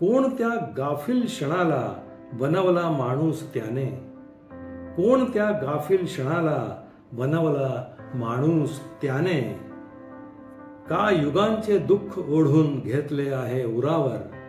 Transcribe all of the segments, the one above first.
कोणत्या गाफिल क्षणाला बनवला माणूस त्याने? कोणत्या गाफिल क्षणाला बनवला माणूस त्याने? का युगांचे दुःख ओढून घेतले आहे उरावर?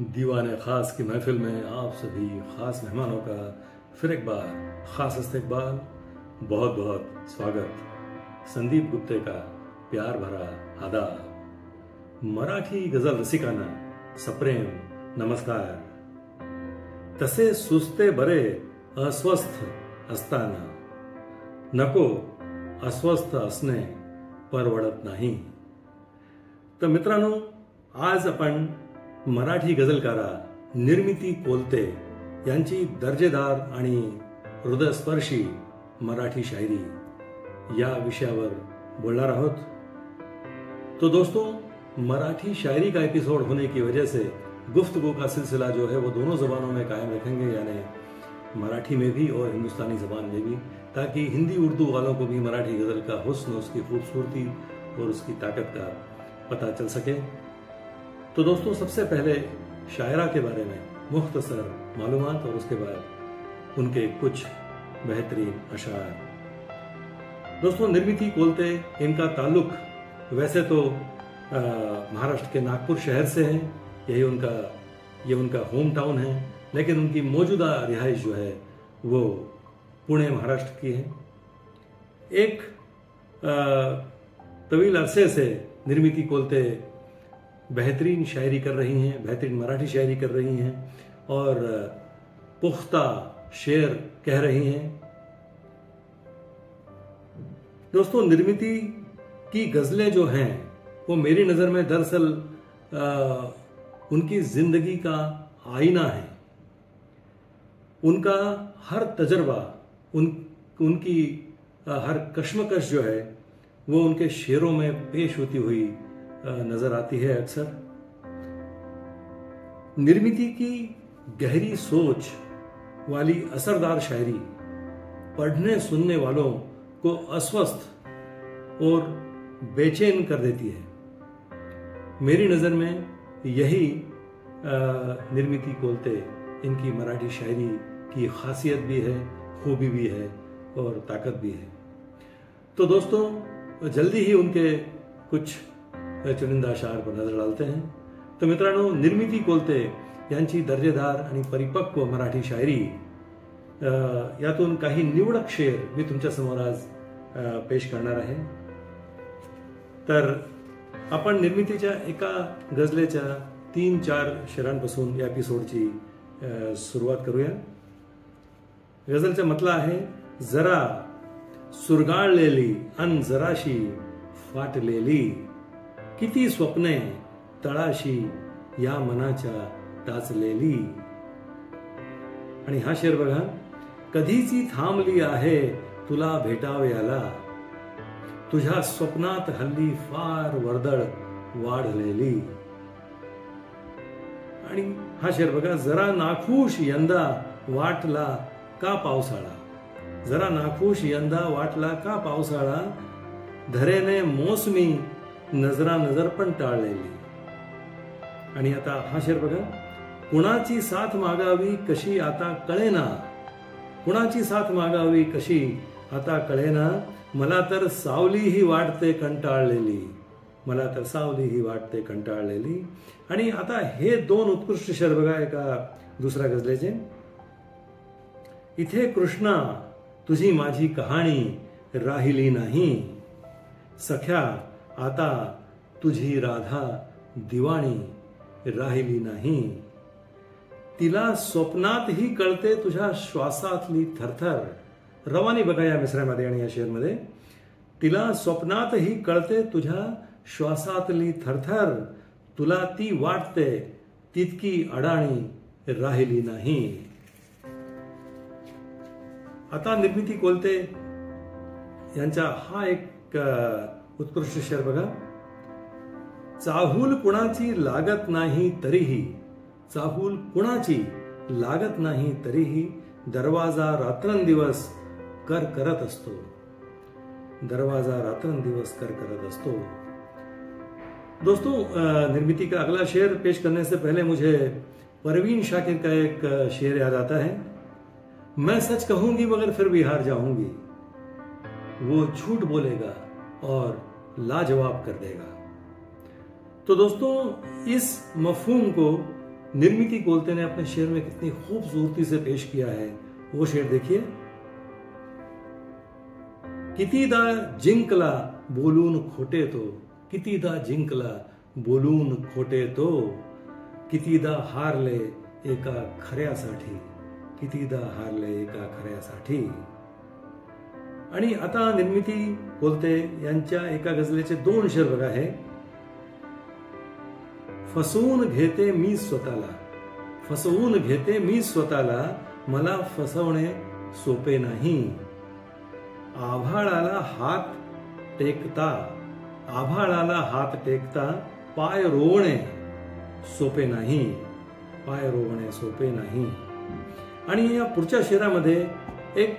दीवान खास की महफिल में आप सभी खास मेहमानों का फिर एक बार खास इस्तेकबाल, बहुत बहुत स्वागत। संदीप गुप्ते का प्यार भरा आदाब मराठी गज़ल रसिकांना, सप्रेम, नमस्कार। तसे सुस्ते बरे अस्वस्थ असताना। नको अस्वस्थ असणे परवडत नाही। तर मित्रांनो, आज आपण मराठी गझलकारा निर्मिती कोलते यांची दर्जेदार आणि हृदयस्पर्शी मराठी शायरी या विषयावर बोलणार आहोत. तो दोस्तों, मराठी शायरी का एपिसोड होने की वजह से गुफ्तगु का सिलसिला जो है वो दोनों जबानों में कायम रखेंगे, यानी मराठी में भी और हिंदुस्तानी जबान में भी, ताकि हिंदी उर्दू वालों को भी मराठी गज़ल का हुस्न, उसकी खूबसूरती और उसकी ताकत का पता चल सके। तो दोस्तों, सबसे पहले शायरा के बारे में मुख्तसर मालूम और उसके बाद उनके कुछ बेहतरीन अशार। दोस्तों, निर्मिति कोलते, इनका ताल्लुक वैसे तो महाराष्ट्र के नागपुर शहर से है, यही उनका, ये उनका होम टाउन है, लेकिन उनकी मौजूदा रिहाइश जो है, वो पुणे, महाराष्ट्र की है। एक तवील अरसे से निर्मिति कोलते बेहतरीन शायरी कर रही हैं, बेहतरीन मराठी शायरी कर रही हैं और पुख्ता शेर कह रही हैं। दोस्तों, निर्मिति की गजलें जो हैं, वो मेरी नज़र में दरअसल उनकी ज़िंदगी का आईना है। उनका हर तजर्बा, उन, उनकी हर कश्मकश जो है, वो उनके शेरों में पेश होती हुई नज़र आती है अक्सर। निर्मिति की गहरी सोच वाली असरदार शायरी, पढ़ने सुनने वालों को अस्वस्थ और बेचैन कर देती है। मेरी नज़र में यही निर्मिति कोलते इनकी मराठी शायरी की खासियत भी है, खूबी भी है और ताकत भी है। तो दोस्तों, जल्दी ही उनके कुछ चुनिंदा अशार पर नजर डालते हैं। तो मित्रांनो निर्मिती कोलते यांची दर्जेदार आणि परिपक्व मराठी शायरी यातून काही निवडक शेर मी तुमच्यासमोर आज पेश करणार आहे. तर आपण निर्मितीच्या एका गझलेच्या तीन चार शेरांपासून या एपिसोडची सुरुवात करूया. गझलचा मतला आहे जरा सुरगाळलेली अन जराशी फाटलेली. किती स्वप्ने तळाशी या मनाच्या टाचलेली. आणि हा शेर बघा कधीची थांबली आहे तुला भेटावयाला? तुझ्या स्वप्नात हल्ली फार वर्दळ वाढलेली. आणि हा शेर बघा जरा नाखुश यंदा वाटला का पावसाळा? जरा नाखुश यंदा वाटला का पावसाळा? धरेने मोसमी नजरा नजर पण टाळलेली. आणि आता हा शेर बघा कुणाची साथ मागावी कशी आता कळेना? कुणाची साथ मागावी कशी आता कळेना? मला तर सावली ही वाटते कंटाळलेली. मला तर सावली ही वाटते कंटाळलेली. आणि आता हे दोन उत्कृष्ट शेर बघा एका दुसऱ्या गजलेचे इथे कृष्णा तुझी माझी कहाणी राहिली नाही. सख्या आता तुझी राधा दिवाणी राहिली नाही. तिला स्वप्नातही कळते तुझ्या श्वासातली थरथर. रवानी बघा या मिसऱ्यामध्ये आणि या शेअरमध्ये. तिला स्वप्नातही कळते तुझ्या श्वासातली थरथर. तुला ती वाटते तितकी अडाणी राहिली नाही. आता निर्मिती कोलते यांचा हा एक उत्कृष्ट शेर बघा. चाहूल कुणाची लागत नाही तरीही, चाहूल कुणाची लागत नाही तरीही दरवाज़ा रात्रंदिवस कर करत असतो. दरवाज़ा रात्रंदिवस कर करत असतो. दोस्तों निर्मिति का अगला शेर पेश करने से पहले मुझे परवीन शाकिर का एक शेर याद आता है। मैं सच कहूँगी मगर फिर भी हार जाऊँगी। वो झूठ बोलेगा और लाजवाब कर देगा। तो दोस्तों, इस मफहूम को निर्मिति कोलते ने अपने शेर में कितनी खूबसूरती से पेश किया है, वो शेर देखिए। कितीदा जिंकला बोलून खोटे तो कितीदा जिंकला बोलून खोटे तो कितीदा हारले एका खऱ्यासाठी कितीदा हारले एका खऱ्यासाठी आणि आता निर्मिती बोलते यांच्या एका गजलेचे दोन शेर बघा आहे फसवून घेते मी स्वतःला. फसवून घेते मी स्वतःला. मला फसवणे सोपे नाही. आभाळाला हात टेकता. आभाळाला हात टेकता पाय रोवणे सोपे नाही. पाय रोवणे सोपे नाही. आणि या पुढच्या शेरामध्ये एक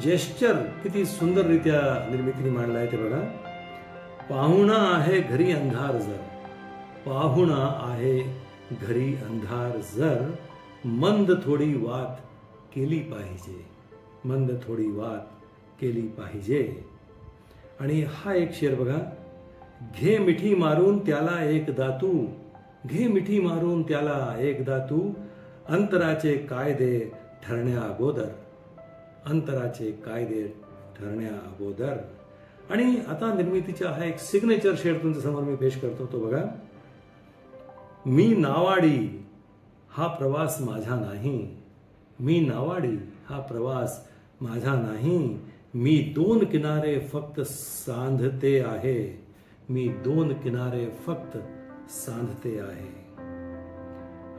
जेस्चर किती सुंदररित्या निर्मितीने मांडला आहे ते बघा. पाहुणा आहे घरी अंधार जर. पाहुणा आहे घरी अंधार जर. मंद थोडी वात केली पाहिजे. मंद थोडी वात केली पाहिजे. आणि हा एक शेर बघा. घे मिठी मारून त्याला एक दातू. घे मिठी मारून त्याला एक दातू. अंतराचे कायदे ठरण्या अगोदर. अंतराचे कायदे ठरण्या अगोदर. आणि आता निर्मितीचा हा एक सिग्नेचर शेड तुमच्यासमोर मी पेश करतो तो बघा. मी नावाडी हा प्रवास माझा नाही. मी नावाडी हा प्रवास माझा नाही. मी दोन किनारे फक्त सांधते आहे. मी दोन किनारे फक्त सांधते आहे.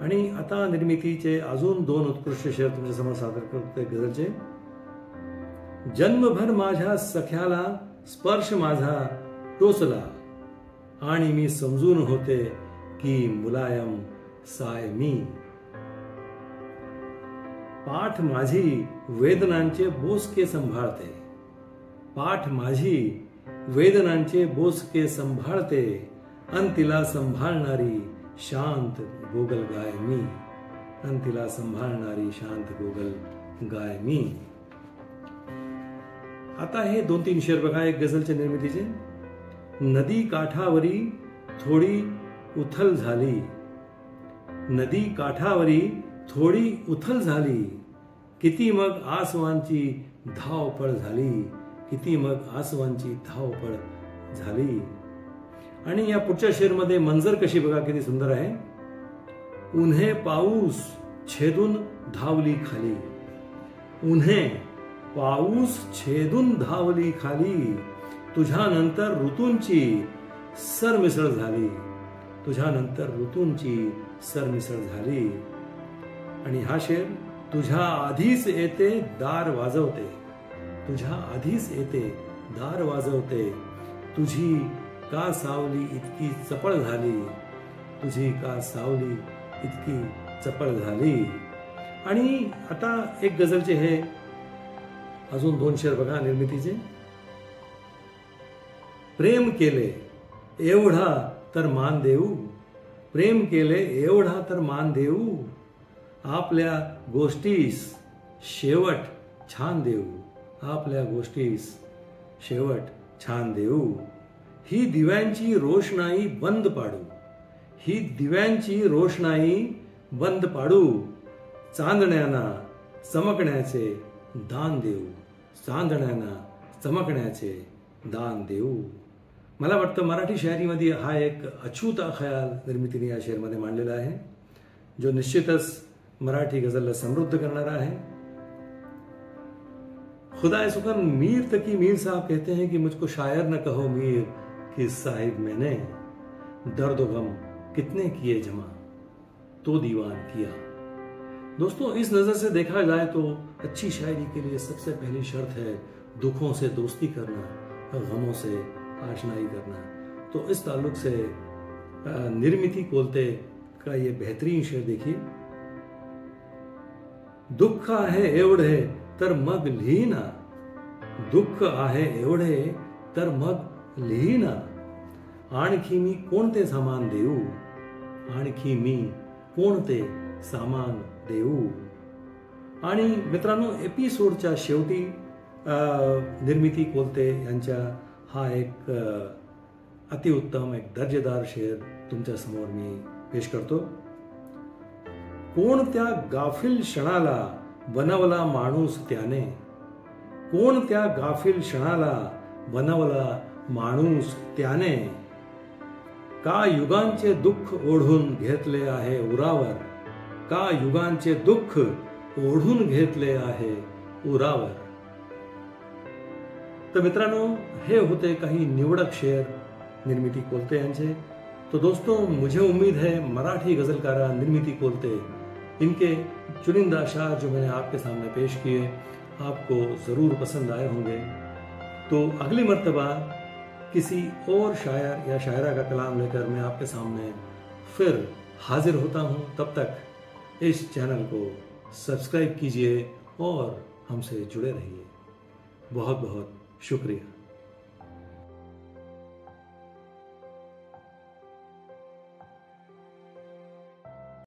आणि आता निर्मितीचे अजून दोन उत्कृष्ट शेअर तुमच्यासमोर सादर करते गझलचे. जन्मभर माझ्या सख्याला स्पर्श माझा टोचला. आणि मी समजून होते की मुलायम साय मी. पाठ माझी वेदनांचे बोसके संभाळते. पाठ माझी वेदनांचे बोसके संभाळते अंतिला संभाळणारी शांत गोगल गाय मी अंतिला संभाळणारी शांत गोगल गाय मी. आता हे दोन तीन शेर बघा एक गझलच्या निर्मितीचे. नदी काठावरी थोडी उथल झाली. नदी काठावरी थोडी उथल झाली. किती मग आसवांची धावपळ झाली. किती मग आसवांची धावपळ झाली. आणि या पुढच्या शेरमध्ये मंजर कशी बघा किती सुंदर आहे. उन्हे पाऊस छेदून धावली खाली. उन्हे पाऊस छेदून धावली खाली. तुझ्यानंतर ऋतूंची सरमिसळ झाली. तुझ्यानंतर ऋतूंची सरमिसळ झाली. आणि हा शेर तुझ्या आधीच येते दार वाजवते. तुझ्या आधीच येते दार वाजवते. तुझी का सावली इतकी चपळ झाली? तुझी का सावली इतकी चपळ झाली? आणि आता एक गझलचे हे अजून दोन शेर बघा निर्मितीचे. प्रेम केले एवढा तर मान देऊ. प्रेम केले एवढा तर मान देऊ. आपल्या गोष्टीस शेवट छान देऊ. आपल्या गोष्टीस शेवट छान देऊ. ही दिव्यांची रोषणाई बंद पाडू. ही दिव्यांची रोषणाई बंद पाडू. चांदण्याना चमकण्याचे दान देऊ. चांदण्याना चमकण्याचे दान देऊ. मला वाटतं मराठी शायरीमध्ये हा एक अछूता खयाल निर्मितीने या शेअरमध्ये मांडलेला आहे, जो निश्चितच मराठी गझलला समृद्ध करणारा आहे. खुदा सुखन मीर तकी मीर साहब कहते हैं कि मुझको शायर न कहो मीर कि साहिब मैंने। दर्द गम कितने किए जमा? तो दीवान किया। दोस्तों, इस नज़र से देखा जाए तो अच्छी शायरी के लिए सबसे पहली शर्त है दुखों से दोस्ती करना गमों से आशनाई करना। तो इस ताल्लुक से निर्मिति कोलते का ये बेहतरीन शेर देखिए। दुःख आहे एवढे, तर मग लिहिना दुःख आहे एवढे, तर मग लिहिना आणखी मी कोणते सामान देऊ? आणखी मी कोणते सामान देऊ. आणि मित्रांनो एपिसोडच्या शेवटी निर्मिती कोलते यांच्या हा एक अतिउत्तम एक दर्जेदार शेर तुमच्यासमोर मी पेश करतो. कोणत्या गाफील क्षणाला बनवला माणूस त्याने? कोणत्या गाफील क्षणाला बनवला माणूस त्याने? का युगांचे दुःख ओढून घेतले आहे उरावर? का युगांचे दुःख ओढून घेतले आहे उरावर. तर मित्रांनो, हे होते काही निवडक शेर निर्मिती कोलते यांचे. तो दोस्तों, मुझे उम्मीद है, मराठी गजलकारा निर्मिति कोलते. इनके चुनिंदा शाह जो मैंने आपके सामने पेश किए, आपको ज़रूर पसंद आए होंगे। तो अगली मर्तबा, किसी और शायर या शायरा का कलाम लेकर मैं आपके सामने फिर हाजिर होता हूँ। तब तक इस चैनल को सब्सक्राइब कीजिए और हमसे जुड़े रहिए। बहुत बहुत शुक्रिया।